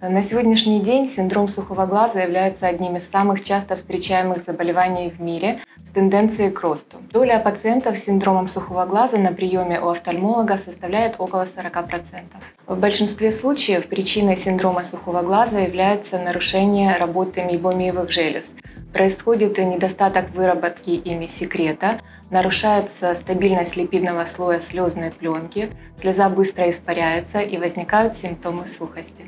На сегодняшний день синдром сухого глаза является одним из самых часто встречаемых заболеваний в мире с тенденцией к росту. Доля пациентов с синдромом сухого глаза на приеме у офтальмолога составляет около 40%. В большинстве случаев причиной синдрома сухого глаза является нарушение работы мейбомиевых желез. Происходит недостаток выработки ими секрета, нарушается стабильность липидного слоя слезной пленки, слеза быстро испаряется и возникают симптомы сухости.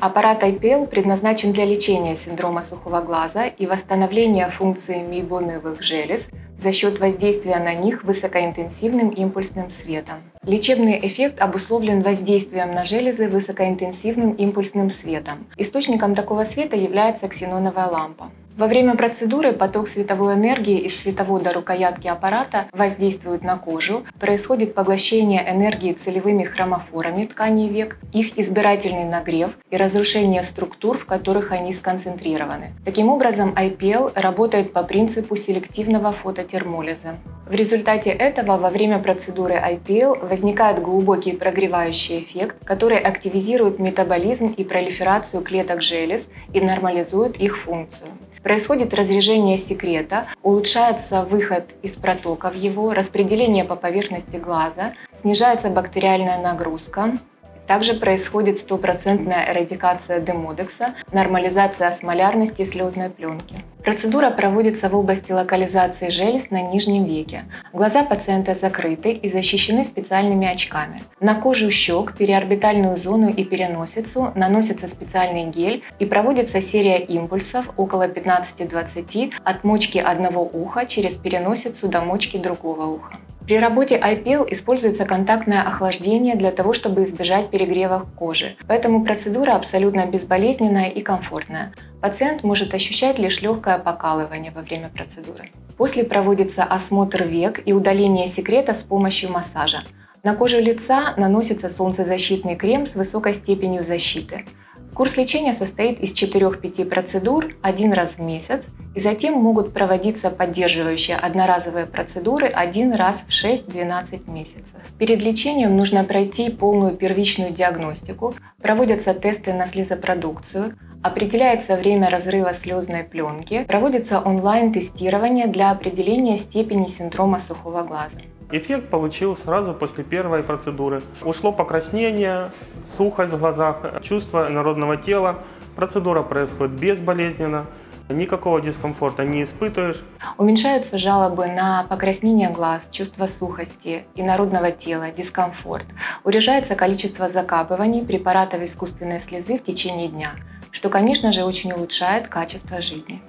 Аппарат IPL предназначен для лечения синдрома сухого глаза и восстановления функции мейбомиевых желез за счет воздействия на них высокоинтенсивным импульсным светом. Лечебный эффект обусловлен воздействием на железы высокоинтенсивным импульсным светом. Источником такого света является ксеноновая лампа. Во время процедуры поток световой энергии из световода рукоятки аппарата воздействует на кожу, происходит поглощение энергии целевыми хромофорами тканей век, их избирательный нагрев и разрушение структур, в которых они сконцентрированы. Таким образом, IPL работает по принципу селективного фототермолиза. В результате этого во время процедуры IPL возникает глубокий прогревающий эффект, который активизирует метаболизм и пролиферацию клеток желез и нормализует их функцию. Происходит разрежение секрета, улучшается выход из протоков его, распределение по поверхности глаза, снижается бактериальная нагрузка, также происходит стопроцентная эрадикация демодекса, нормализация осмолярности слезной пленки. Процедура проводится в области локализации желез на нижнем веке. Глаза пациента закрыты и защищены специальными очками. На кожу щек, переорбитальную зону и переносицу наносится специальный гель и проводится серия импульсов около 15-20 от мочки одного уха через переносицу до мочки другого уха. При работе IPL используется контактное охлаждение для того, чтобы избежать перегрева кожи. Поэтому процедура абсолютно безболезненная и комфортная. Пациент может ощущать лишь легкое покалывание во время процедуры. После проводится осмотр век и удаление секрета с помощью массажа. На кожу лица наносится солнцезащитный крем с высокой степенью защиты. Курс лечения состоит из 4-5 процедур один раз в месяц, и затем могут проводиться поддерживающие одноразовые процедуры один раз в 6-12 месяцев. Перед лечением нужно пройти полную первичную диагностику, проводятся тесты на слезопродукцию, определяется время разрыва слезной пленки, проводится онлайн-тестирование для определения степени синдрома сухого глаза. Эффект получил сразу после первой процедуры. Ушло покраснение, сухость в глазах, чувство народного тела. Процедура происходит безболезненно. Никакого дискомфорта не испытываешь. Уменьшаются жалобы на покраснение глаз, чувство сухости и народного тела, дискомфорт. Урежается количество закапываний препаратов искусственной слезы в течение дня, что, конечно же, очень улучшает качество жизни.